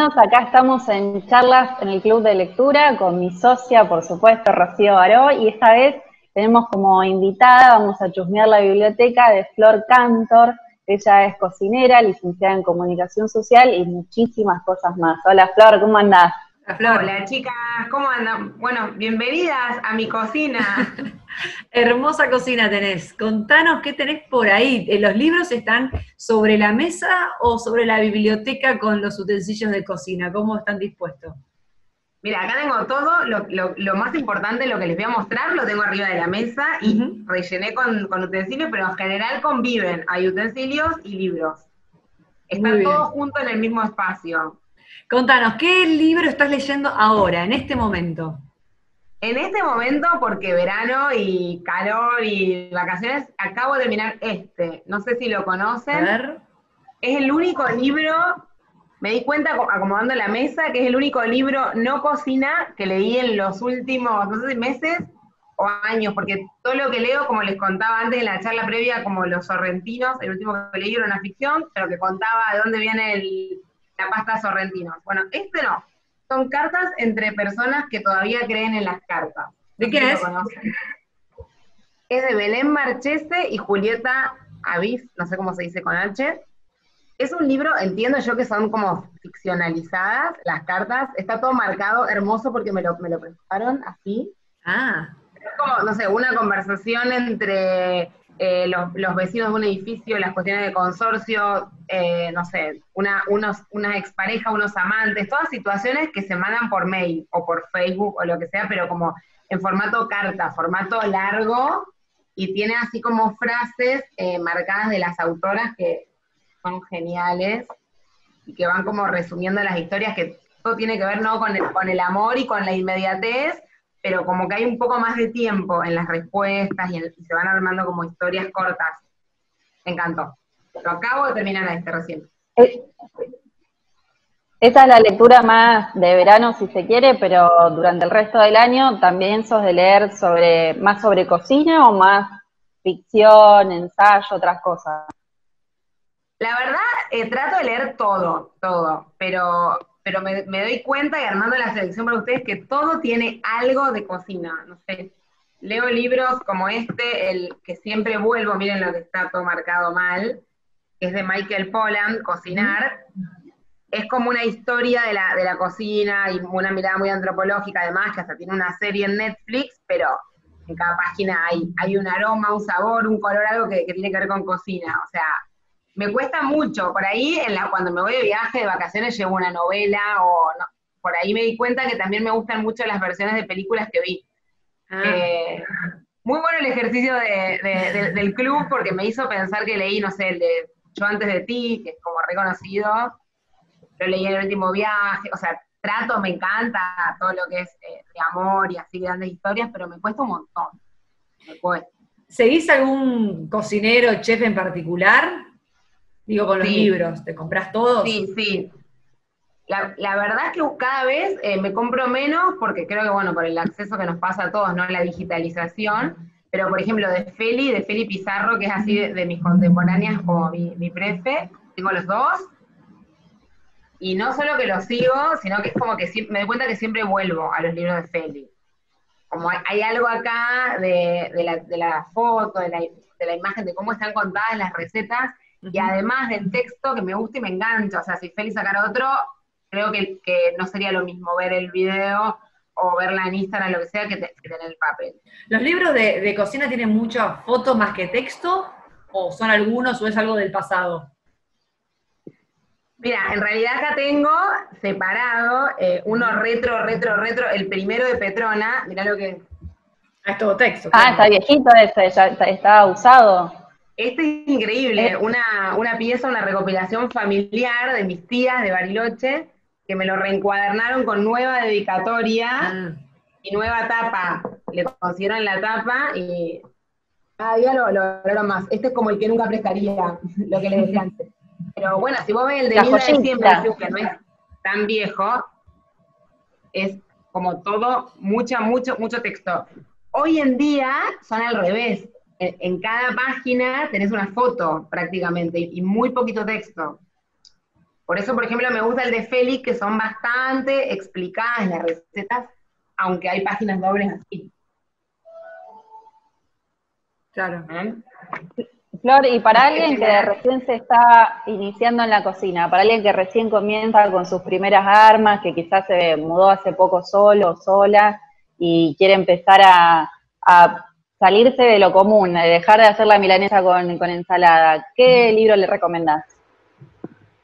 Acá estamos en charlas en el Club de Lectura con mi socia, por supuesto, Rocío Baró, y esta vez tenemos como invitada, vamos a chusmear la biblioteca de Flor Cantor, ella es cocinera, licenciada en comunicación social y muchísimas cosas más. Hola Flor, ¿cómo andás? Hola chicas, ¿cómo andan? Bueno, bienvenidas a mi cocina. Hermosa cocina tenés. Contanos qué tenés por ahí. Eh, ¿Los libros están sobre la mesa o sobre la biblioteca con los utensilios de cocina? ¿Cómo están dispuestos? Mira, acá tengo todo, lo, más importante, lo que les voy a mostrar, lo tengo arriba de la mesa y rellené con, utensilios, pero en general conviven, hay utensilios y libros. Están todos juntos en el mismo espacio. Contanos, ¿qué libro estás leyendo ahora, en este momento? En este momento, porque verano y calor y vacaciones, acabo de terminar este. No sé si lo conocen. A ver. Es el único libro, me di cuenta acomodando la mesa, que es el único libro no cocina que leí en los últimos, no sé si meses o años, porque todo lo que leo, como les contaba antes en la charla previa, como Los Sorrentinos, el último que leí era una ficción, pero que contaba de dónde viene el, la pasta sorrentino. Bueno, este no. Son cartas entre personas que todavía creen en las cartas. ¿De qué es? Es de Belén Marchese y Julieta Avis, no sé cómo se dice con H. Es un libro, entiendo yo que son como ficcionalizadas las cartas. Está todo marcado, hermoso, porque me lo, me lo prestaron así. Ah. Es como, no sé, una conversación entre eh, los, vecinos de un edificio, las cuestiones de consorcio, eh, no sé, una, unos, una expareja, unos amantes, todas situaciones que se mandan por mail o por Facebook o lo que sea, pero como en formato carta, formato largo, y tiene así como frases eh, marcadas de las autoras que son geniales y que van como resumiendo las historias que todo tiene que ver no con el amor y con la inmediatez, pero como que hay un poco más de tiempo en las respuestas y, se van armando como historias cortas. Me encantó. Lo acabo de terminar este recién. Esta es la lectura más de verano, si se quiere, pero durante el resto del año también sos de leer sobre más sobre cocina o más ficción, ensayo, otras cosas. La verdad, eh, trato de leer todo, todo, pero pero me, doy cuenta y armando la selección para ustedes que todo tiene algo de cocina, no sé. Leo libros como este, el que siempre vuelvo, miren lo que está todo marcado mal, que es de Michael Pollan, Cocinar. Es como una historia de la, de la cocina y una mirada muy antropológica, además, que hasta tiene una serie en Netflix, pero en cada página hay, hay un aroma, un sabor, un color, algo que, que tiene que ver con cocina. O sea, me cuesta mucho. Por ahí, en la, cuando me voy de viaje, de vacaciones, llevo una novela o no. Por ahí me di cuenta que también me gustan mucho las versiones de películas que vi. Ah. Eh, muy bueno el ejercicio del club porque me hizo pensar que leí, no sé, el de Yo antes de ti, que es como reconocido. Lo leí en el último viaje. O sea, trato, me encanta todo lo que es eh, de amor y así grandes historias, pero me cuesta un montón. Me cuesta. ¿Seguís algún cocinero, chef en particular? Digo, con los libros, ¿te compras todos? Sí, sí. La, verdad es que cada vez eh, me compro menos porque creo que, bueno, por el acceso que nos pasa a todos, ¿no? La digitalización. Pero, por ejemplo, de Feli, de Feli Pizarro, que es así de, mis contemporáneas como mi, mi prefe, tengo los dos. Y no solo que los sigo, sino que es como que me doy cuenta que siempre vuelvo a los libros de Feli. Como hay, algo acá de, la, de la foto, de la, de la imagen, de cómo están contadas las recetas, y además del texto que me gusta y me engancha. O sea, si Félix sacara otro, creo que, no sería lo mismo ver el video o verla en Instagram, lo que sea, que, tener el papel. ¿Los libros de, cocina tienen mucha foto más que texto? ¿O son algunos o es algo del pasado? Mira, en realidad acá tengo separado eh, uno retro, retro, retro, el primero de Petrona, mirá lo que... Ah, es todo texto. Ah, está viejito ese, ya está usado. Este es increíble, eh. una, pieza, una recopilación familiar de mis tías de Bariloche, que me lo reencuadernaron con nueva dedicatoria ah. y nueva tapa. Le consiguieron la tapa y cada día lo, lo más. Este es como el que nunca prestaría, lo que les decía antes. Pero bueno, si vos ves el de Linda de siempre, que no es tan viejo, es como todo, mucho, mucho, mucho texto. Hoy en día son al revés en cada página tenés una foto prácticamente y muy poquito texto. Por eso, por ejemplo, me gusta el de Félix, que son bastante explicadas las recetas, aunque hay páginas dobles así. Claro. ¿Eh? Flor, y para alguien que recién se está iniciando en la cocina, para alguien que recién comienza con sus primeras armas, que quizás se mudó hace poco solo o sola y quiere empezar a, salirse de lo común, de dejar de hacer la milanesa con, con ensalada, ¿qué libro le recomendás?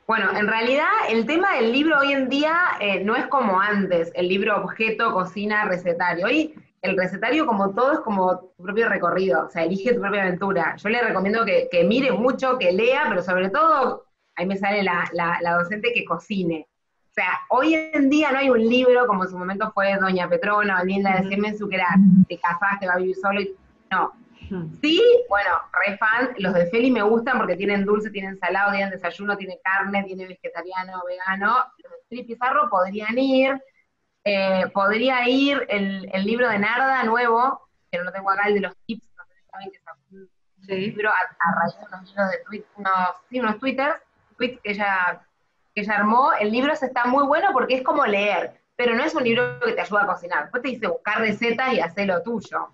Bueno, en realidad el tema del libro hoy en día eh, no es como antes, el libro objeto, cocina, recetario. Hoy el recetario, como todo, es como tu propio recorrido, o sea, elige tu propia aventura. Yo le recomiendo que, mire mucho, que lea, pero sobre todo, ahí me sale la, docente que cocine. O sea, hoy en día no hay un libro como en su momento fue Doña Petrona o Linda de Semen que era te casaste, va a vivir solo. Y, no, Sí, bueno, re fan, los de Feli me gustan porque tienen dulce, tienen salado, tienen desayuno, tienen carne, tienen vegetariano, vegano. Los de Feli Pizarro podrían ir. Eh, podría ir el, libro de Narda nuevo, que no lo tengo acá, el de los tips, no sé si saben que es un libro a, raíz de unos libros de tweet, unos, sí, unos twitters, tweets que ella, que ella armó. El libro se está muy bueno porque es como leer, pero no es un libro que te ayuda a cocinar. Después te dice buscar recetas y hacer lo tuyo.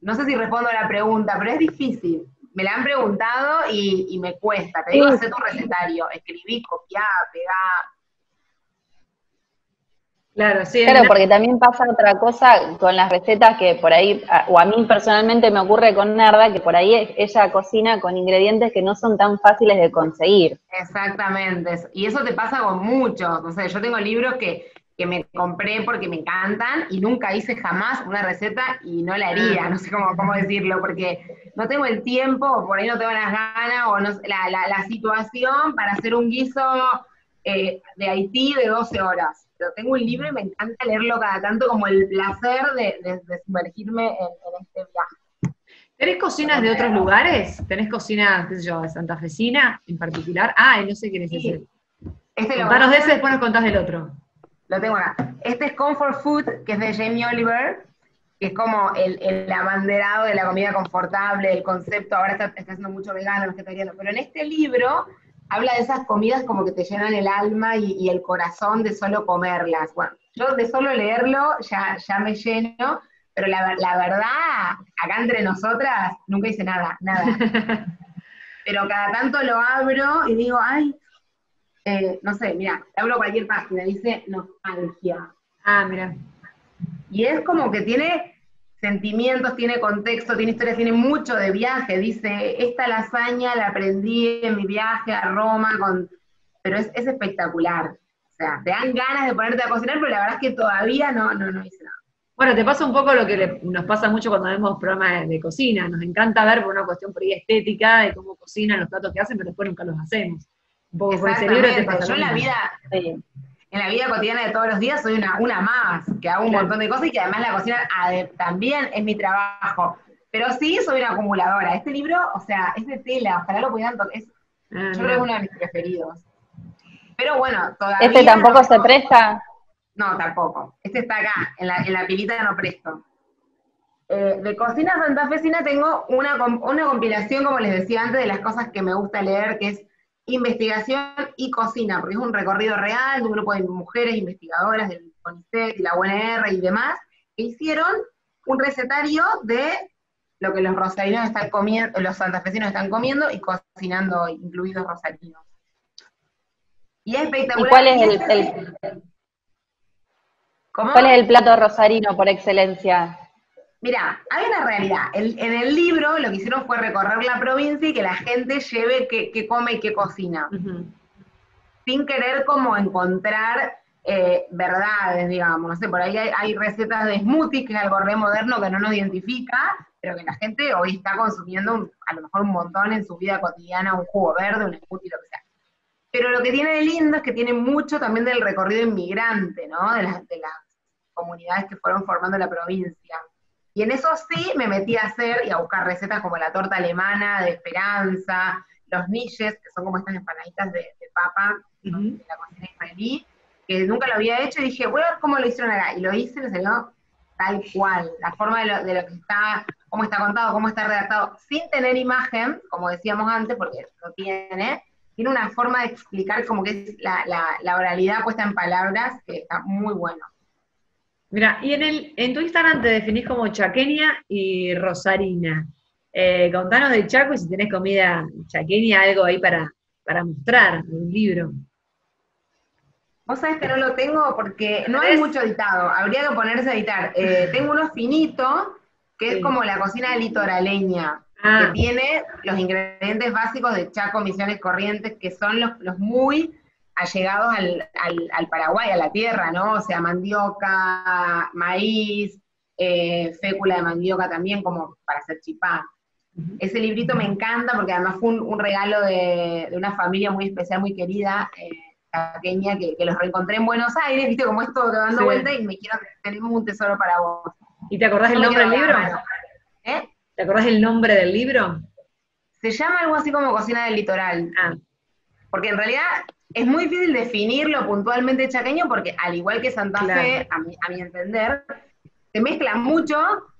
No sé si respondo a la pregunta, pero es difícil. Me la han preguntado y, me cuesta. Te digo, hacer tu recetario, escribí, copiá, pegá. Claro, sí. Claro, porque también pasa otra cosa con las recetas que por ahí, o a mí personalmente me ocurre con Nerda, que por ahí ella cocina con ingredientes que no son tan fáciles de conseguir. Exactamente, y eso te pasa con muchos. O sea, yo tengo libros que que me compré porque me encantan y nunca hice jamás una receta y no la haría, no sé cómo, cómo decirlo, porque no tengo el tiempo, o por ahí no tengo las ganas, o no, la, la, la situación para hacer un guiso eh, de Haití de 12 horas. Pero tengo un libro y me encanta leerlo cada tanto como el placer de, de, sumergirme en, este viaje. ¿Tenés cocinas de otros lugares? ¿Tenés cocinas, qué sé yo, de Santa Fecina en particular? Ah, no sé quién es ese. Este Contanos de ese, después nos contás del otro. Lo tengo acá. Este es Comfort Food, que es de Jamie Oliver, que es como el, el abanderado de la comida confortable, el concepto, ahora está, está haciendo mucho vegano, vegetariano, pero en este libro habla de esas comidas como que te llenan el alma y, el corazón de solo comerlas. Bueno, yo de solo leerlo ya, ya me lleno, pero la, la verdad, acá entre nosotras, nunca hice nada, nada. pero cada tanto lo abro y digo, ay, eh, no sé, mira, hablo cualquier página, dice nostalgia. Ah, mira. Y es como que tiene sentimientos, tiene contexto, tiene historias, tiene mucho de viaje. Dice, esta lasaña la aprendí en mi viaje a Roma, con... pero es, espectacular. O sea, te dan ganas de ponerte a cocinar, pero la verdad es que todavía no, no, no hice nada. Bueno, te pasa un poco lo que nos pasa mucho cuando vemos programas de, cocina. Nos encanta ver por una cuestión por ahí estética de cómo cocinan los platos que hacen, pero después nunca los hacemos. Yo en la vida, en la vida cotidiana de todos los días soy una, una más, que hago un montón de cosas y que además la cocina también es mi trabajo. Pero sí soy una acumuladora. Este libro, o sea, es de tela, ojalá lo pudieran tocar. Ah, yo creo que es uno de mis preferidos. Pero bueno, todavía. ¿Este tampoco se presta? No, tampoco. Este está acá, en la, en la pilita no presto. Eh, de cocina santafesina tengo una, una compilación, como les decía antes, de las cosas que me gusta leer, que es investigación y cocina, porque es un recorrido real de un grupo de mujeres investigadoras del CONICET y la UNR y demás, que hicieron un recetario de lo que los rosarinos están comiendo, los santafesinos están comiendo y cocinando, incluidos rosarinos. Y es espectacular. ¿Y cuál es el, ¿Cuál es el plato rosarino por excelencia? Mira, hay una realidad. en el libro lo que hicieron fue recorrer la provincia y que la gente lleve qué, come y qué cocina. Sin querer como encontrar eh, verdades, digamos. No sé, por ahí hay, recetas de smoothie, que es algo re moderno que no nos identifica, pero que la gente hoy está consumiendo a lo mejor un montón en su vida cotidiana, un jugo verde, un smoothie, lo que sea. Pero lo que tiene de lindo es que tiene mucho también del recorrido inmigrante, ¿no? De las, de las comunidades que fueron formando la provincia. Y en eso sí me metí a hacer y a buscar recetas como la torta alemana de esperanza, los niches, que son como estas empanaditas de, papa de la cocina israelí, que nunca lo había hecho y dije, voy a ver cómo lo hicieron acá. Y lo hice me salió tal cual, la forma de lo, de lo, que está, cómo está contado, cómo está redactado, sin tener imagen, como decíamos antes, porque lo tiene, tiene una forma de explicar como que es la, la oralidad puesta en palabras que está muy bueno. Mira, y en, el, en tu Instagram te definís como chaqueña y rosarina. Eh, contanos del Chaco y si tenés comida chaqueña, algo ahí para, para mostrar, un libro. Vos sabés que no lo tengo porque no hay mucho editado, habría que ponerse a editar. Eh, tengo uno finito, que es como la cocina litoraleña, que ah. tiene los ingredientes básicos de Chaco, Misiones Corrientes, que son los, los muy allegados al, al, Paraguay, a la tierra, ¿no? O sea, mandioca, maíz, eh, fécula de mandioca también, como para hacer chipá. Ese librito me encanta porque además fue un, regalo de, una familia muy especial, muy querida, eh, pequeña, que, los reencontré en Buenos Aires, viste como esto dando vuelta y me quiero, tenemos un tesoro para vos. ¿Y te acordás el nombre del libro? ¿Eh? ¿Te acordás el nombre del libro? Se llama algo así como Cocina del Litoral. Ah. Porque en realidad es muy difícil definirlo puntualmente chaqueño porque al igual que Santa Fe, a mi, a mi, entender, se mezcla mucho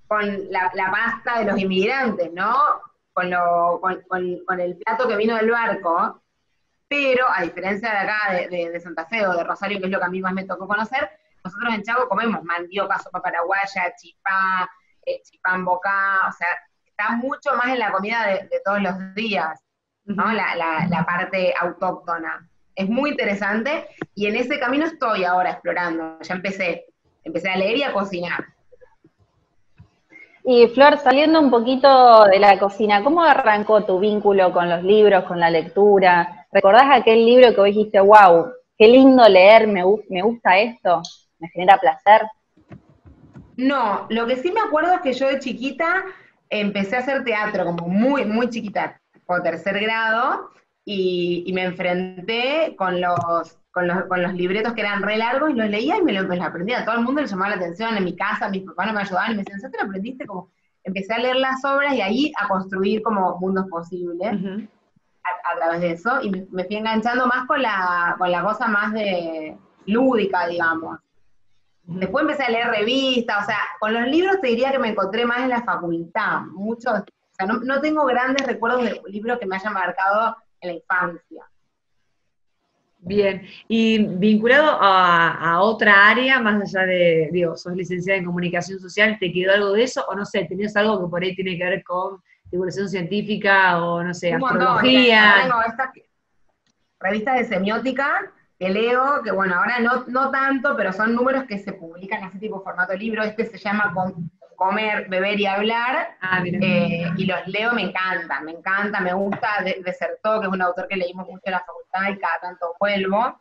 con la, pasta de los inmigrantes, ¿no? Con, lo, con, el plato que vino del barco, pero a diferencia de acá, de, Santa Fe o de Rosario, que es lo que a mí más me tocó conocer, nosotros en Chaco comemos mandioca, sopa paraguaya, chipá, eh, chipán boca, o sea, está mucho más en la comida de, todos los días, ¿no? la, la parte autóctona es muy interesante y en ese camino estoy ahora explorando. Ya empecé, empecé a leer y a cocinar. Y Flor, saliendo un poquito de la cocina, ¿cómo arrancó tu vínculo con los libros, con la lectura? ¿Recordás aquel libro que vos dijiste, wow, qué lindo leer, me, me gusta esto, me genera placer? No, lo que sí me acuerdo es que yo de chiquita empecé a hacer teatro, como muy, muy chiquita, por tercer grado, y, me enfrenté con los, con los, con, los, libretos que eran re largos y los leía y me los, aprendía. A todo el mundo le llamaba la atención, en mi casa mis papás no me ayudaban y me decían, ¿tú lo aprendiste? Como, empecé a leer las obras y ahí a construir como mundos posibles a, través de eso y me, fui enganchando más con la, con la cosa más de lúdica, digamos. Después empecé a leer revistas, o sea, con los libros te diría que me encontré más en la facultad, muchos, o sea, no, no tengo grandes recuerdos de libros que me hayan marcado en la infancia. Bien, y vinculado a, otra área, más allá de, digo, sos licenciada en comunicación social, ¿te quedó algo de eso? O no sé, ¿tenías algo que por ahí tiene que ver con divulgación científica o no sé, astrología? tengo estas revistas de semiótica que leo, que bueno, ahora no, no tanto, pero son números que se publican en ese tipo de formato libro. Este se llama comer, beber y hablar, ah, eh, y los leo, me encanta, me encanta, me gusta de, Desertó, que es un autor que leímos mucho en la facultad y cada tanto vuelvo,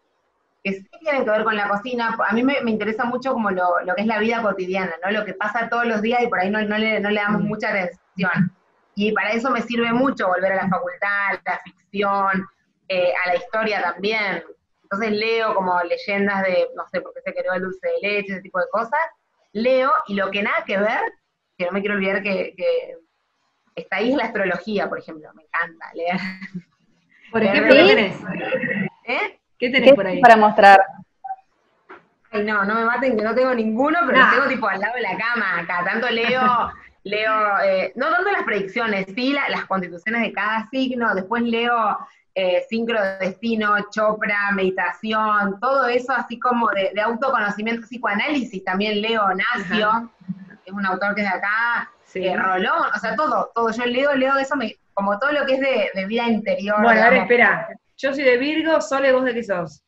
que sí tienen que ver con la cocina, a mí me, interesa mucho como lo, que es la vida cotidiana, ¿no? Lo que pasa todos los días y por ahí no, le, damos mm. mucha atención. Y para eso me sirve mucho volver a la facultad, a la ficción, eh, a la historia también. Entonces leo como leyendas de, no sé, por qué se creó el dulce de leche, ese tipo de cosas, leo y lo que nada que ver, que no me quiero olvidar que, está ahí es la astrología, por ejemplo, me encanta leer. Por ejemplo, ¿qué tenés? ¿Eh? ¿Qué tenés por ahí? Para mostrar. Ay, no, no me maten que no tengo ninguno, pero los tengo tipo al lado de la cama. Acá tanto leo, leo, eh, no tanto las predicciones, sí las constituciones de cada signo, después leo eh, destino, chopra, meditación, todo eso así como de, autoconocimiento, psicoanálisis, también leo Nacio, que es un autor que es de acá, eh, Rolón, o sea, todo, todo, yo leo, leo eso, como todo lo que es de, vida interior. Bueno, a ver, espera, yo soy de Virgo, Sole, ¿vos de qué sos?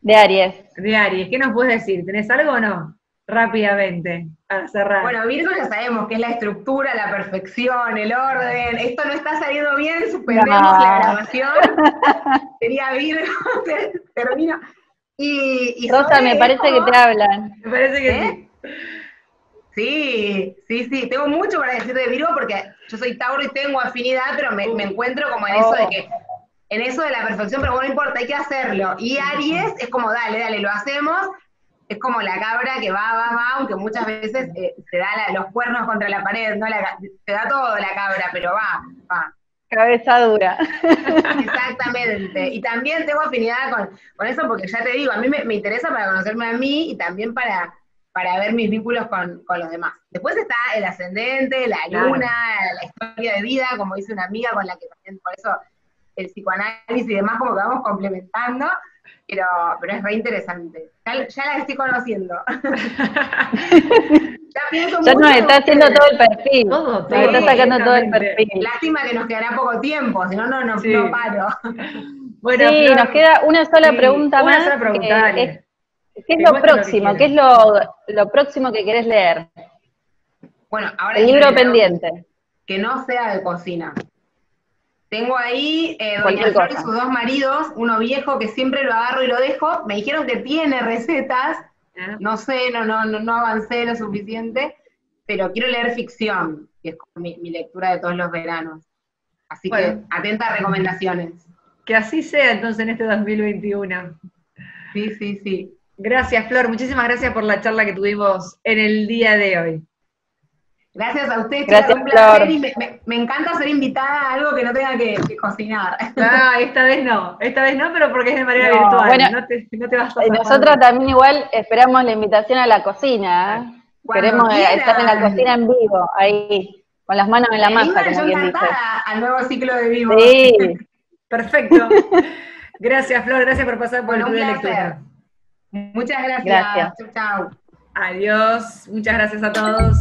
De Aries. De Aries, ¿qué nos puedes decir? ¿Tenés algo o no? Rápidamente, para cerrar. Bueno, Virgo ya sabemos que es la estructura, la perfección, el orden. Esto no está saliendo bien, suspendemos la grabación. Sería Virgo, termino. Y, Rosa, me parece que te hablan. Me parece que ¿Eh? sí. Sí, sí, sí. Tengo mucho para decir de Virgo porque yo soy Tauro y tengo afinidad, pero me, encuentro como en eso de oh. que en eso de la perfección, pero bueno, no importa, hay que hacerlo. Y Aries es como, dale, dale, lo hacemos, es como la cabra que va, va, va, aunque muchas veces eh, se da los cuernos contra la pared, no se da todo la cabra, pero va, va. Cabeza dura. Exactamente. Y también tengo afinidad con, eso porque ya te digo, a mí me, interesa para conocerme a mí y también para, para ver mis vínculos con, los demás. Después está el ascendente, la luna, la historia de vida, como dice una amiga con la que también por eso el psicoanálisis y demás, como que vamos complementando, pero, pero es re interesante. Ya, ya la estoy conociendo. ya pienso ya nos está haciendo todo el perfil. Todo, todo. Nos está sacando todo el perfil. Lástima que nos quedará poco tiempo, si no, no, no, no paro. Bueno, sí, nos queda una sola pregunta más. Una sola pregunta, ¿Qué es lo próximo? ¿Qué es lo, lo próximo que querés leer? Bueno, ahora el libro pendiente. Que no sea de cocina. Tengo ahí eh, Doña Flor y sus dos maridos, uno viejo que siempre lo agarro y lo dejo. Me dijeron que tiene recetas. Ah. No sé, no, no, no, avancé lo suficiente, pero quiero leer ficción, que es mi, lectura de todos los veranos. Así que atenta a recomendaciones. Que así sea entonces en este 2021. Sí, sí, sí. Gracias, Flor. Muchísimas gracias por la charla que tuvimos en el día de hoy. Gracias a ustedes, Gracias, un placer y me, encanta ser invitada a algo que no tenga que, cocinar. Ah, esta vez no, esta vez no, pero porque es de manera virtual, bueno, no, te, no te vas a Nosotros también igual esperamos la invitación a la cocina, ¿eh? queremos eh, estar en la cocina en vivo, ahí, con las manos en la masa, como quien dice. al nuevo ciclo de vivo. Sí. Perfecto. Gracias, Flor, gracias por pasar por el de lectura. Muchas gracias. Gracias. Chao, chao. Adiós, muchas gracias a todos.